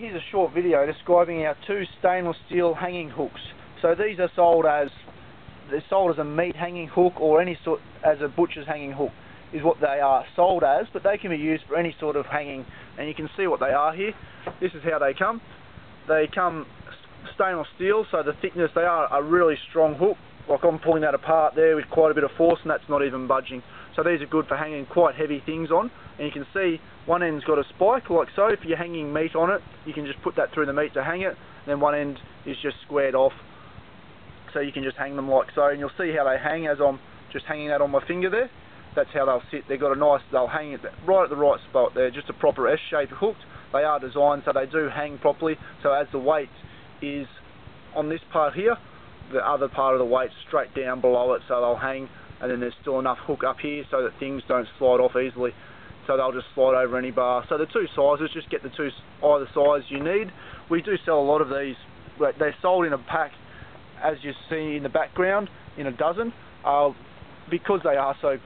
here's a short video describing our two stainless steel hanging hooks. So these are sold as they're sold as a meat hanging hook or any sort as a butcher's hanging hook is what they are sold as, but they can be used for any sort of hanging and you can see what they are here. This is how they come. They come stainless steel, so the thickness, they are a really strong hook. Like I'm pulling that apart there with quite a bit of force and that's not even budging. So these are good for hanging quite heavy things on. And you can see one end's got a spike like so. If you're hanging meat on it, you can just put that through the meat to hang it. And then one end is just squared off. So you can just hang them like so. And you'll see how they hang as I'm just hanging that on my finger there. That's how they'll sit. They've got a nice, they'll hang it right at the right spot there. Just a proper S-shape hooked. They are designed so they do hang properly. So as the weight is on this part here, the other part of the weight straight down below it so they'll hang and then there's still enough hook up here so that things don't slide off easily so they'll just slide over any bar. So the two sizes, just get the two either size you need. We do sell a lot of these. They're sold in a pack as you see in the background in a dozen. Uh, because they are so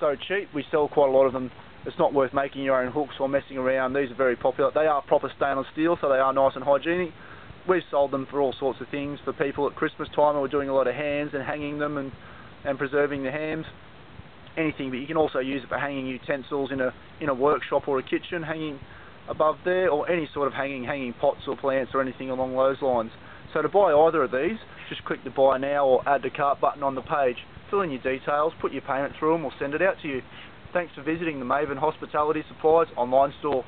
so cheap, we sell quite a lot of them. It's not worth making your own hooks or messing around. These are very popular. They are proper stainless steel, so they are nice and hygienic we've sold them for all sorts of things for people at Christmas time we're doing a lot of hands and hanging them and, and preserving the hams. Anything but you can also use it for hanging utensils in a in a workshop or a kitchen hanging above there or any sort of hanging hanging pots or plants or anything along those lines. So to buy either of these just click the buy now or add to cart button on the page. Fill in your details put your payment through and we'll send it out to you. Thanks for visiting the Maven Hospitality Supplies online store